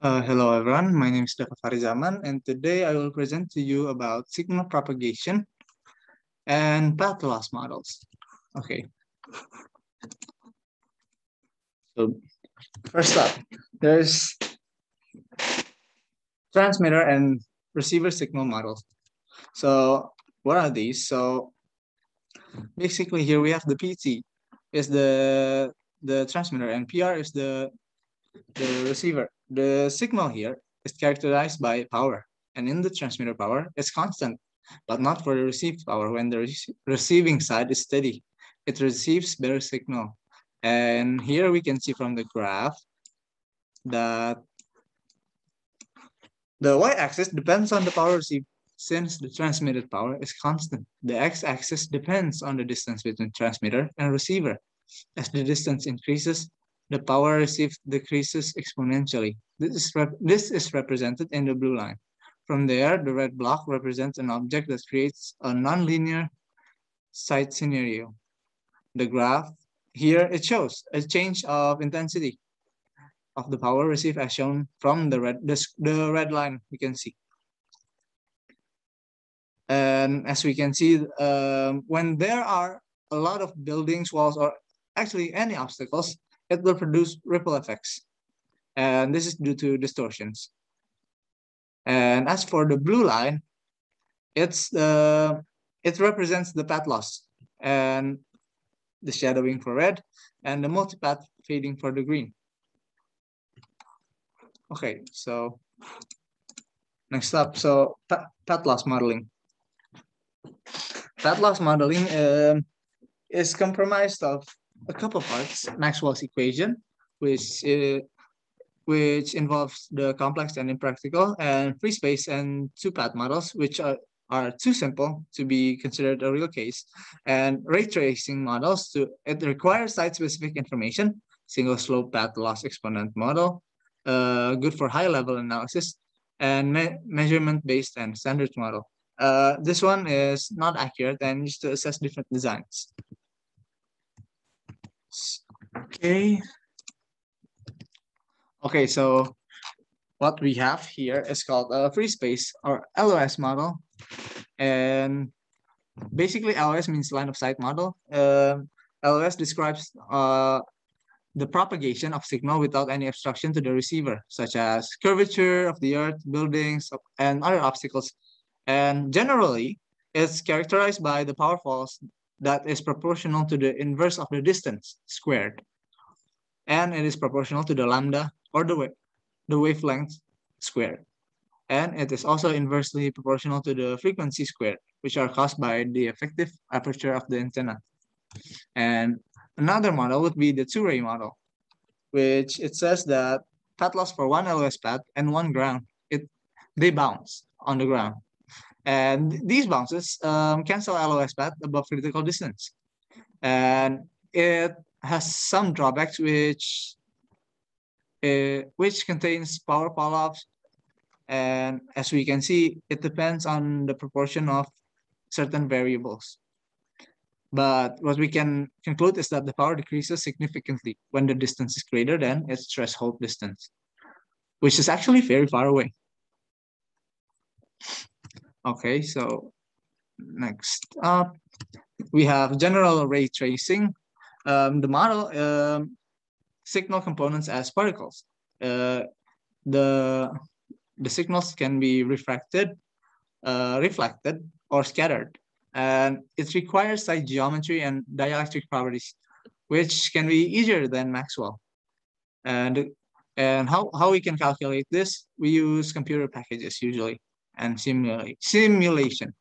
Uh, hello everyone, my name is Daffa Fakhrizaman and today I will present to you about signal propagation and path loss models. Okay. So first up, there's transmitter and receiver signal models. So what are these? So basically here we have the PT is the the transmitter and PR is the the receiver. The signal here is characterized by power, and in the transmitter power, it's constant, but not for the received power. When the receiving side is steady, it receives better signal. And here we can see from the graph that the y-axis depends on the power received since the transmitted power is constant. The x-axis depends on the distance between transmitter and receiver. As the distance increases, the power received decreases exponentially. This is, this is represented in the blue line. From there, the red block represents an object that creates a nonlinear site scenario. The graph here, it shows a change of intensity of the power received as shown from the red, the, the red line we can see. And as we can see, um, when there are a lot of buildings, walls, or actually any obstacles, it will produce ripple effects. And this is due to distortions. And as for the blue line, it's the it represents the path loss and the shadowing for red and the multipath fading for the green. Okay, so next up, so path loss modeling. Path loss modeling um, is comprised of a couple parts, Maxwell's equation, which uh, which involves the complex and impractical, and free space and two-path models, which are, are too simple to be considered a real case, and ray tracing models to it requires site-specific information, single slope path loss exponent model, uh, good for high-level analysis, and me measurement-based and standards model. Uh, this one is not accurate and used to assess different designs. Okay. Okay, so what we have here is called a free space or LOS model. And basically LOS means line of sight model. Uh, um, LOS describes uh, the propagation of signal without any obstruction to the receiver, such as curvature of the earth, buildings, and other obstacles. And generally, it's characterized by the power falls that is proportional to the inverse of the distance squared. And it is proportional to the lambda or the, wave, the wavelength squared. And it is also inversely proportional to the frequency squared, which are caused by the effective aperture of the antenna. And another model would be the two-ray model, which it says that path loss for one LOS path and one ground, it they bounce on the ground. And these bounces um, cancel LOS path above critical distance. And it has some drawbacks which uh, which contains power fall-offs. And as we can see, it depends on the proportion of certain variables. But what we can conclude is that the power decreases significantly when the distance is greater than its threshold distance, which is actually very far away. Okay, so next up, we have general ray tracing. Um, the model um, signal components as particles. Uh, the, the signals can be refracted, uh, reflected, or scattered. And it requires site geometry and dielectric properties, which can be easier than Maxwell. And, and how, how we can calculate this, we use computer packages usually and simulate, simulation.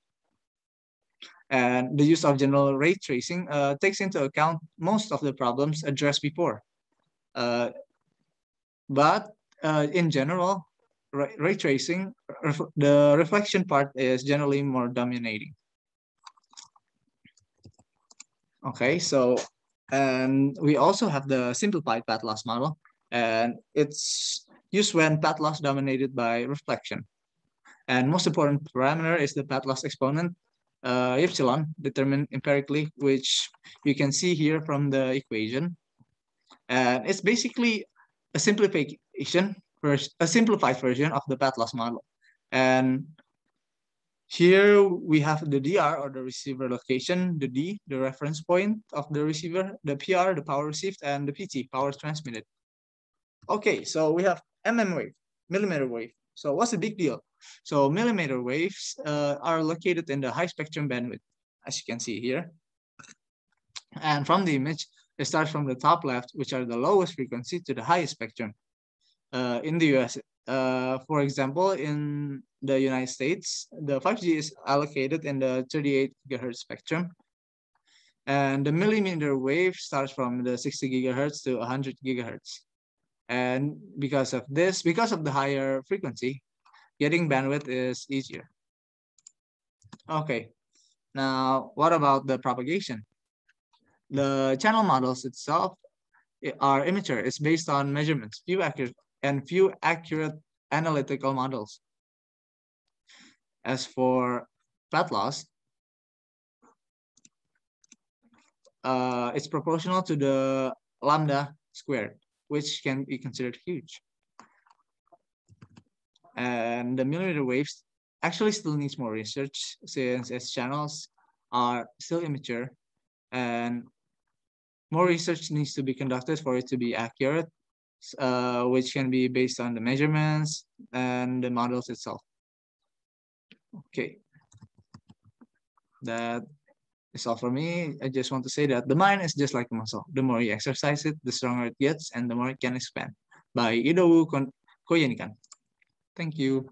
And the use of general ray tracing uh, takes into account most of the problems addressed before. Uh, but uh, in general, ray, ray tracing, ref the reflection part is generally more dominating. Okay, so and we also have the simplified path loss model, and it's used when path loss dominated by reflection. And most important parameter is the path loss exponent, uh, epsilon, determined empirically, which you can see here from the equation. And it's basically a simplification a simplified version of the path loss model. And here we have the DR or the receiver location, the D, the reference point of the receiver, the PR, the power received, and the PT, power transmitted. Okay, so we have MM wave, millimeter wave. So what's the big deal? So millimeter waves uh, are located in the high spectrum bandwidth, as you can see here. And from the image, it starts from the top left, which are the lowest frequency, to the highest spectrum. Uh, in the US, uh, for example, in the United States, the 5G is allocated in the 38 gigahertz spectrum. And the millimeter wave starts from the 60 gigahertz to 100 gigahertz. And because of this, because of the higher frequency, getting bandwidth is easier. Okay, now what about the propagation? The channel models itself are immature. It's based on measurements, few accurate and few accurate analytical models. As for path loss, uh, it's proportional to the lambda squared, which can be considered huge. And the millimeter waves actually still needs more research since its channels are still immature and more research needs to be conducted for it to be accurate, uh, which can be based on the measurements and the models itself. Okay. That all for me. I just want to say that the mind is just like a muscle. The more you exercise it, the stronger it gets and the more it can expand. By Idowu Koyenikan. Thank you.